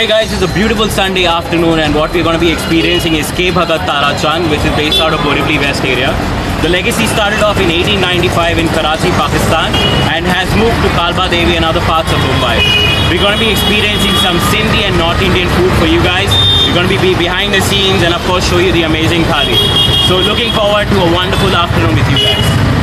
Today guys it's a beautiful Sunday afternoon and what we're going to be experiencing is K Bhagat Tarachand which is based out of Borivali West area. The legacy started off in 1895 in Karachi, Pakistan and has moved to Kalbadevi and other parts of Mumbai. We're going to be experiencing some Sindhi and North Indian food for you guys. We're going to be behind the scenes and of course show you the amazing thali. So looking forward to a wonderful afternoon with you guys.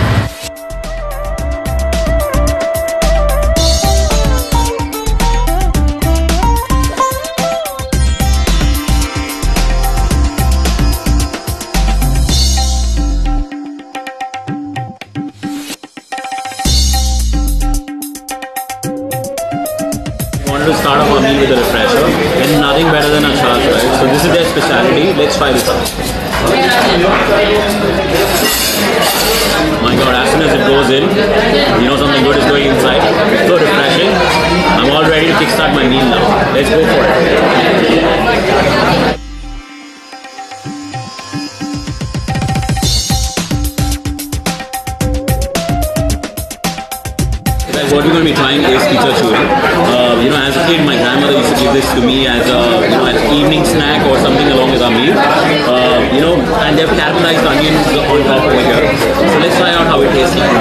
With a refresher and nothing better than a chaat, right? So this is their specialty. Let's try this out. My god, as soon as it goes in, you know something good is going inside. So refreshing. I'm all ready to kickstart my meal now. Let's go for it. What we're going to be trying is khicha churi. Uh, you know, as a kid, my grandmother used to give this to me as a you know as evening snack or something along with our meal. Uh, you know, and they've caramelized onions on top over here. So let's try out how it tastes like.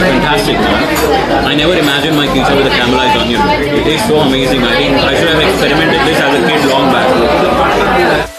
Fantastic, man. I never imagined my pizza with a caramelized onion. It tastes so amazing. I think I should have experimented with this as a kid long back.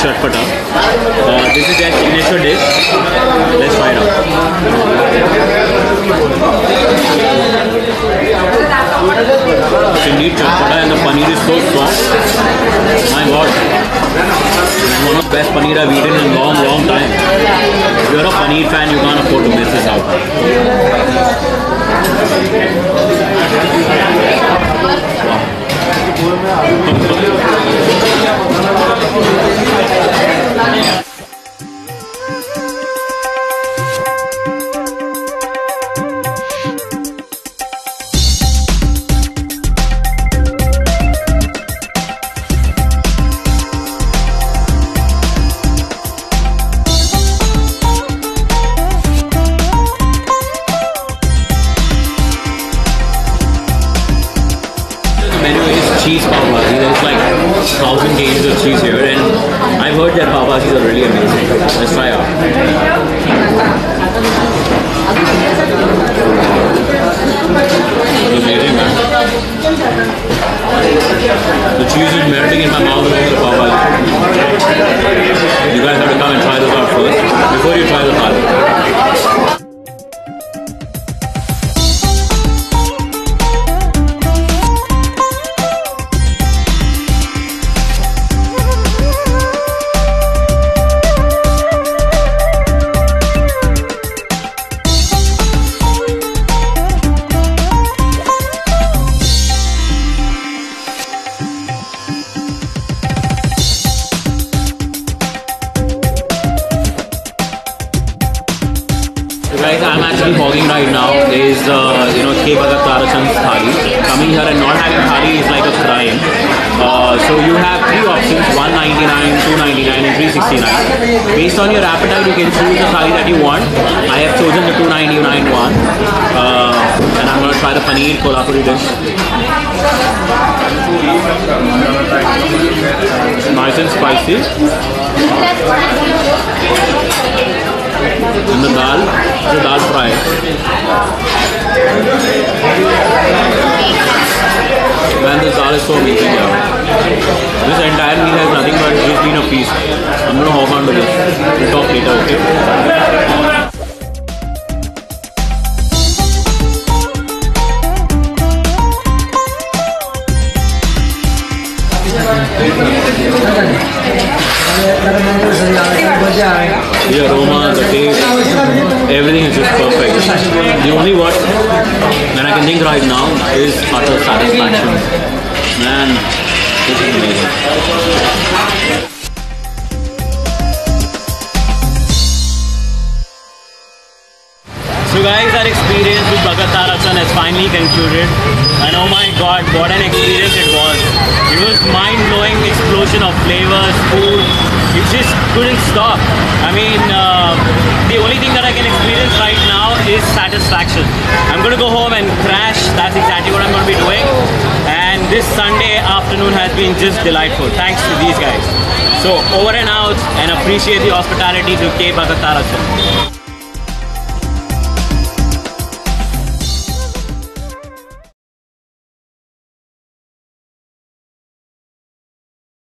Chatpata. Uh, this is their signature dish. Let's it out. Indeed chatpata and the paneer is so soft. My god. One of the best paneer I've eaten in a long, long time. If you're a paneer fan, you can't afford to miss this out. Thousand kgs of cheese here, and I've heard that pav bhajis are really amazing. Let's try out. Amazing, man. The cheese is melting in my mouth with the pav. You guys have to come and try this out first before you try the thali. Actually hogging right now is uh, you know K Bhagat Tarachand's thali. Coming here and not having thali is like a crime. Uh, so you have three options: 199, 299, and 369. Based on your appetite, you can choose the thali that you want. I have chosen the 299 one, uh, and I'm gonna try the paneer kolhapuri dish. Nice and spicy. And the dal, the dal fry. Man, this dal is so amazing, yeah. This entire meal has nothing but just been a feast. I'm gonna hop on to this. We'll talk later, okay? Aroma, the taste, everything is just perfect. The only word that I can think right now is utter satisfaction. Man, This is amazing. So guys, our experience with Bhagat Tarachan has finally concluded. And oh my god, what an experience it was. It was mind-blowing explosion of flavors, food. You just couldn't stop. I mean, uh, the only thing that I can experience right now is satisfaction. I'm going to go home and crash. That's exactly what I'm going to be doing. And this Sunday afternoon has been just delightful. Thanks to these guys. So over and out and appreciate the hospitality to K Bhagat Tarachan.